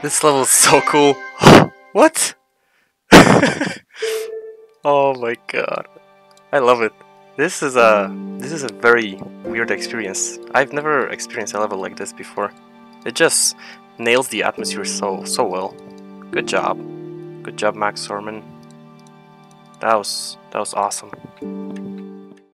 This level is so cool. what? oh my god. I love it. This is a this is a very weird experience. I've never experienced a level like this before. It just nails the atmosphere so so well. Good job. Good job MaxxoRMeN. That was that was awesome.